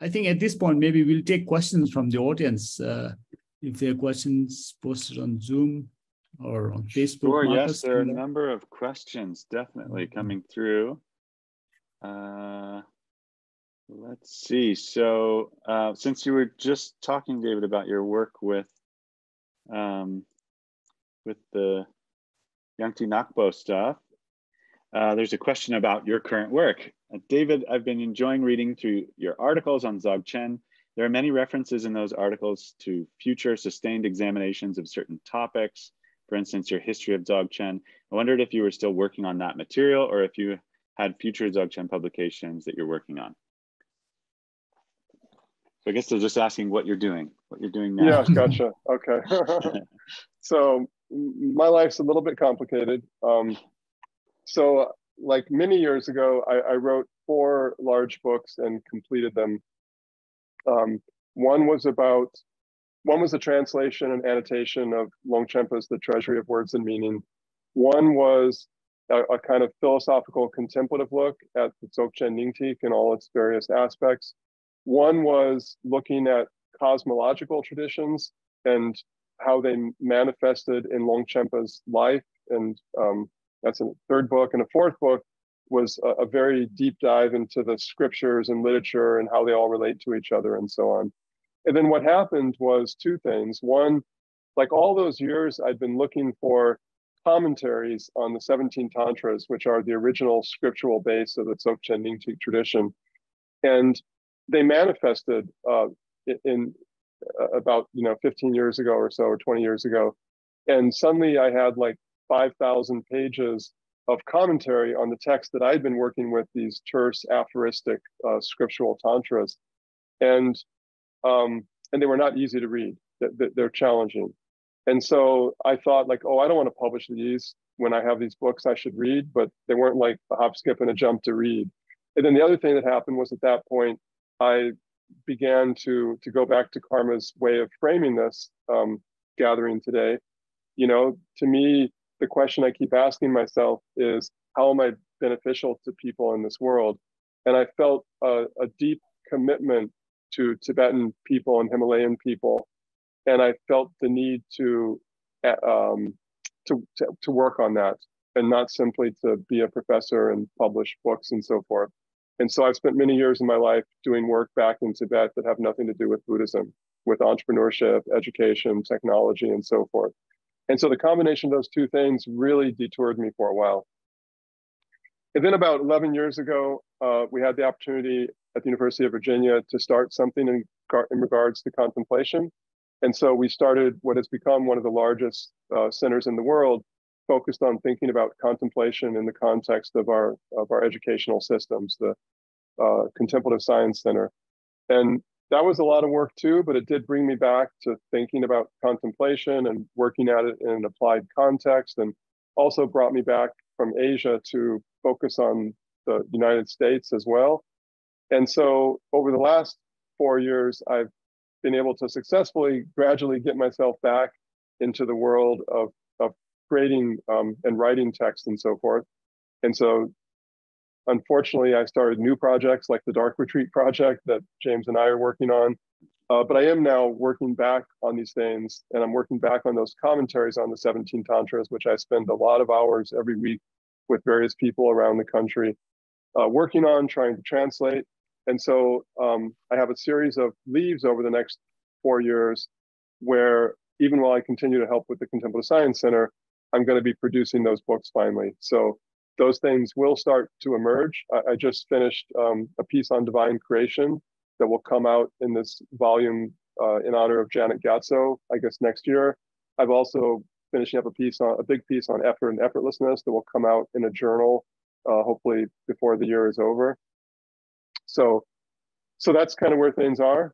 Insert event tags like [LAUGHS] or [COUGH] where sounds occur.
I think at this point, maybe we'll take questions from the audience. Uh, if there are questions posted on Zoom or on Facebook. Sure, Marcus, yes, there are a number of questions definitely mm-hmm. coming through. Uh, let's see. So, uh, since you were just talking, David, about your work with um, with the Yangti Nakpo stuff, uh, there's a question about your current work. Uh, David, I've been enjoying reading through your articles on Dzogchen. There are many references in those articles to future sustained examinations of certain topics. For instance, your history of Dzogchen. I wondered if you were still working on that material or if you had future Dzogchen publications that you're working on. So I guess they're just asking what you're doing, what you're doing now. Yeah, [LAUGHS] gotcha. Okay. [LAUGHS] so my life's a little bit complicated. Um, so like many years ago, I, I, wrote four large books and completed them. Um, one was about, one was a translation and annotation of Longchenpa's The Treasury of Words and Meaning. One was a, a kind of philosophical contemplative look at the Dzogchen Nyingtik and all its various aspects. One was looking at cosmological traditions and how they manifested in Longchenpa's life and um, that's a third book. And a fourth book was a, a, very deep dive into the scriptures and literature and how they all relate to each other and so on. And then what happened was two things. One, like all those years, I'd been looking for commentaries on the 17 Tantras, which are the original scriptural base of the Dzogchen Nyingtik tradition. And they manifested uh, in uh, about you know 15 years ago or so or 20 years ago and suddenly i had like 5,000 pages of commentary on the text that I'd been working with, these terse, aphoristic uh, scriptural tantras. And, um, and they were not easy to read, they're challenging. And so I thought, like, oh, I don't want to publish these when I have these books I should read, but they weren't like a hop, skip, and a jump to read. And then the other thing that happened was at that point, I began to to go back to Karma's way of framing this um, gathering today. You know, to me, the question I keep asking myself is how am I beneficial to people in this world? And I felt a, a deep commitment to Tibetan people and Himalayan people. And I felt the need to, um, to, to, to work on that and not simply to be a professor and publish books and so forth. And so I've spent many years in my life doing work back in Tibet that have nothing to do with Buddhism, with entrepreneurship, education, technology, and so forth. And so the combination of those two things really detoured me for a while. And then about 11 years ago, uh, we had the opportunity at the University of Virginia to start something in, in regards to contemplation. And so we started what has become one of the largest uh, centers in the world focused on thinking about contemplation in the context of our, of our educational systems, the uh, Contemplative Science Center. And that was a lot of work too, but it did bring me back to thinking about contemplation and working at it in an applied context, and also brought me back from Asia to focus on the United States as well. And so over the last four years, I've been able to successfully gradually get myself back into the world of, of creating um, and writing text and so forth. And so Unfortunately, I started new projects like the Dark Retreat project that James and I are working on. Uh, but I am now working back on these things, and I'm working back on those commentaries on the 17 Tantras, which I spend a lot of hours every week with various people around the country uh, working on, trying to translate. And so um, I have a series of leaves over the next four years where even while I continue to help with the Contemplative Science Center, I'm going to be producing those books finally. So those things will start to emerge. I, I just finished um, a piece on divine creation that will come out in this volume uh, in honor of Janet Gyatso, I guess next year. I've also finishing up a piece on a big piece on effort and effortlessness that will come out in a journal, uh, hopefully before the year is over. So, so that's kind of where things are.